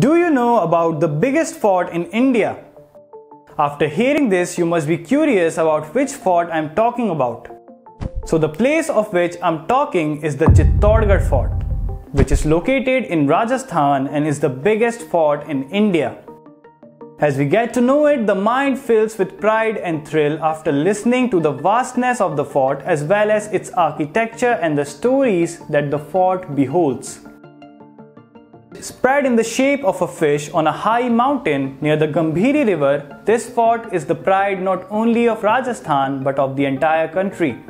Do you know about the biggest fort in India? After hearing this, you must be curious about which fort I'm talking about. So the place of which I'm talking is the Chittorgarh fort, which is located in Rajasthan and is the biggest fort in India. As we get to know it, the mind fills with pride and thrill after listening to the vastness of the fort as well as its architecture and the stories that the fort beholds. Spread in the shape of a fish on a high mountain near the Gambhiri river, this fort is the pride not only of Rajasthan but of the entire country.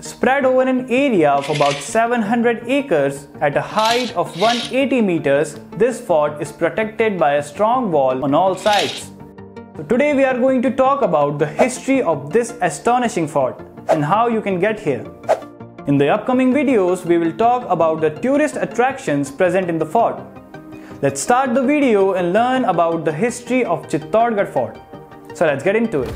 Spread over an area of about 700 acres at a height of 180 meters, this fort is protected by a strong wall on all sides. So today we are going to talk about the history of this astonishing fort and how you can get here. In the upcoming videos, we will talk about the tourist attractions present in the fort. Let's start the video and learn about the history of Chittorgarh fort. So let's get into it.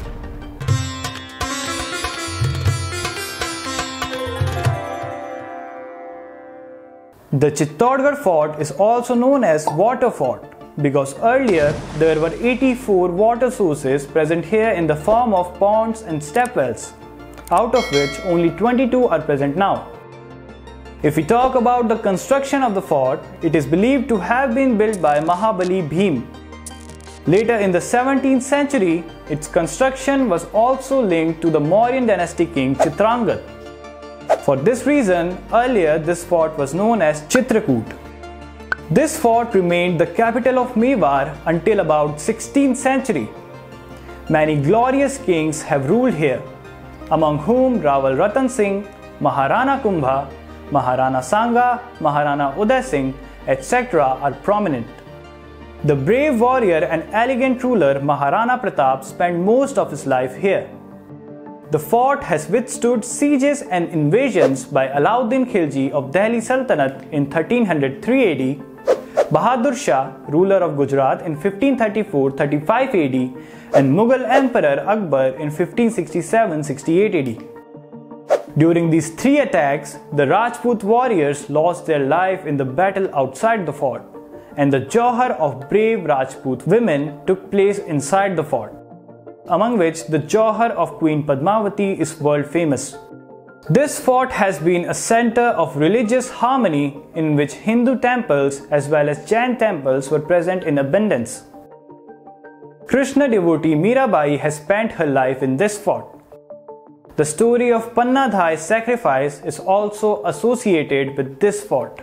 The Chittorgarh fort is also known as water fort because earlier there were 84 water sources present here in the form of ponds and stepwells, out of which only 22 are present now. If we talk about the construction of the fort, it is believed to have been built by Mahabali Bhim. Later in the 17th century, its construction was also linked to the Mauryan dynasty king Chitrangad. For this reason, earlier this fort was known as Chitrakoot. This fort remained the capital of Mewar until about 16th century. Many glorious kings have ruled here, among whom Rawal Ratan Singh, Maharana Kumbha, Maharana Sanga, Maharana Udai Singh, etc. are prominent. The brave warrior and elegant ruler Maharana Pratap spent most of his life here. The fort has withstood sieges and invasions by Alauddin Khilji of Delhi Sultanate in 1303 AD, Bahadur Shah, ruler of Gujarat in 1534-35 AD, and Mughal Emperor Akbar in 1567-68 AD. During these three attacks, the Rajput warriors lost their life in the battle outside the fort, and the Johar of brave Rajput women took place inside the fort among which the Johar of Queen Padmavati is world famous. This fort has been a center of religious harmony in which Hindu temples as well as Jain temples were present in abundance. Krishna devotee Mirabai has spent her life in this fort. The story of Pannadhai's sacrifice is also associated with this fort.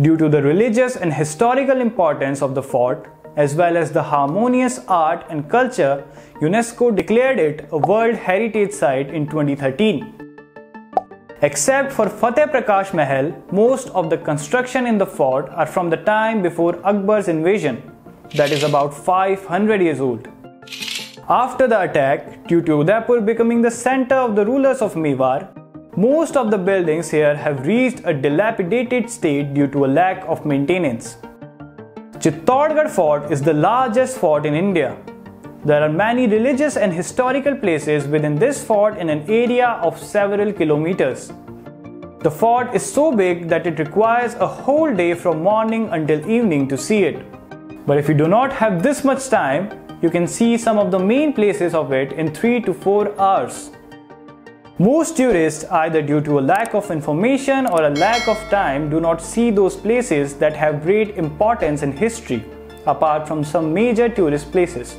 Due to the religious and historical importance of the fort, as well as the harmonious art and culture, UNESCO declared it a World Heritage Site in 2013. Except for Fateh Prakash Mahal, most of the construction in the fort are from the time before Akbar's invasion, that is about 500 years old. After the attack, due to Udaipur becoming the center of the rulers of Mewar, most of the buildings here have reached a dilapidated state due to a lack of maintenance. Chittorgarh Fort is the largest fort in India. There are many religious and historical places within this fort in an area of several kilometers. The fort is so big that it requires a whole day from morning until evening to see it. But if you do not have this much time, you can see some of the main places of it in 3 to 4 hours. Most tourists, either due to a lack of information or a lack of time, do not see those places that have great importance in history, apart from some major tourist places.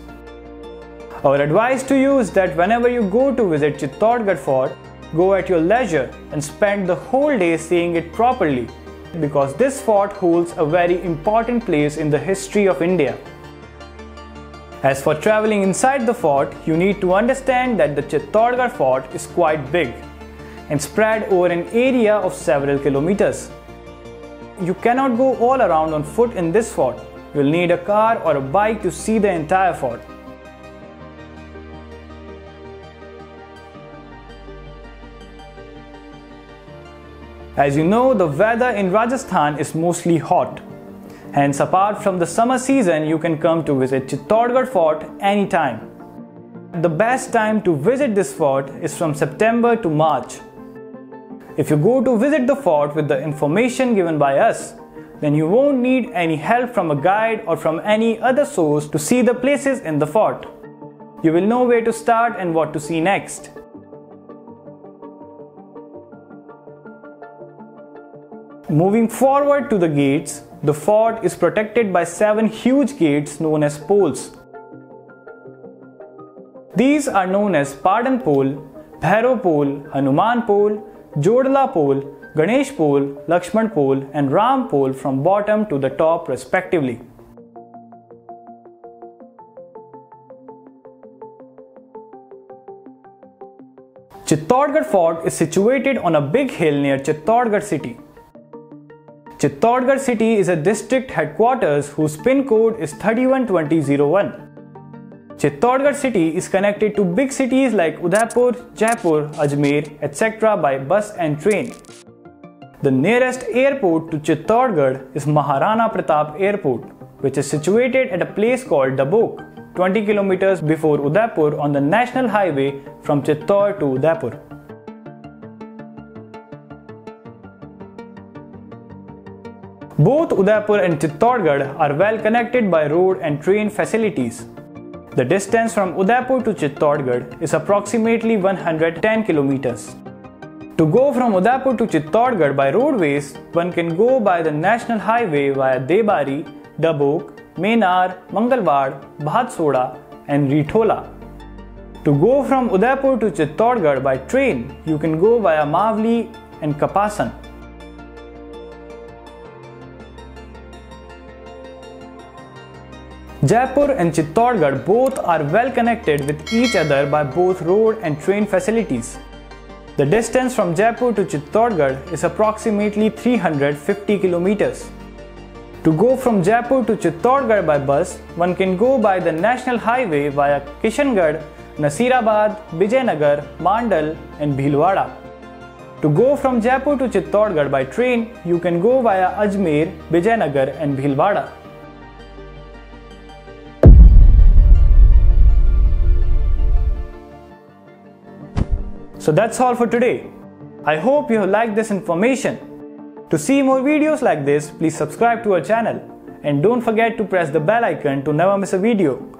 Our advice to you is that whenever you go to visit Chittorgarh Fort, go at your leisure and spend the whole day seeing it properly, because this fort holds a very important place in the history of India. As for traveling inside the fort, you need to understand that the Chittorgarh fort is quite big and spread over an area of several kilometers. You cannot go all around on foot in this fort. You'll need a car or a bike to see the entire fort. As you know, the weather in Rajasthan is mostly hot Hence, apart from the summer season, you can come to visit Chittorgarh Fort anytime. The best time to visit this fort is from September to March. If you go to visit the fort with the information given by us, then you won't need any help from a guide or from any other source to see the places in the fort. You will know where to start and what to see next. Moving forward to the gates, the fort is protected by seven huge gates known as poles. These are known as Padan Pole, Bhairav Pole, Hanuman Pole, Jodla Pole, Ganesh Pole, Lakshman Pole, and Ram Pole from bottom to the top respectively. Chittorgarh Fort is situated on a big hill near Chittorgarh city. Chittorgarh city is a district headquarters whose pin code is 312001. Chittorgarh city is connected to big cities like Udaipur, Jaipur, Ajmer, etc. by bus and train. The nearest airport to Chittorgarh is Maharana Pratap Airport, which is situated at a place called Dabok, 20 kilometers before Udaipur on the national highway from Chittor to Udaipur. Both Udaipur and Chittorgarh are well connected by road and train facilities. The distance from Udaipur to Chittorgarh is approximately 110 kilometers. To go from Udaipur to Chittorgarh by roadways, one can go by the national highway via Debari, Dabok, Menar, Mangalwad, Bhatsoda, and Rithola. To go from Udaipur to Chittorgarh by train, you can go via Mavli and Kapasan. Jaipur and Chittorgarh both are well connected with each other by both road and train facilities. The distance from Jaipur to Chittorgarh is approximately 350 kilometers. To go from Jaipur to Chittorgarh by bus, one can go by the national highway via Kishangarh, Nasirabad, Vijayanagar, Mandal and Bhilwara. To go from Jaipur to Chittorgarh by train, you can go via Ajmer, Vijayanagar and Bhilwara. So that's all for today. I hope you have liked this information. To see more videos like this, please subscribe to our channel and don't forget to press the bell icon to never miss a video.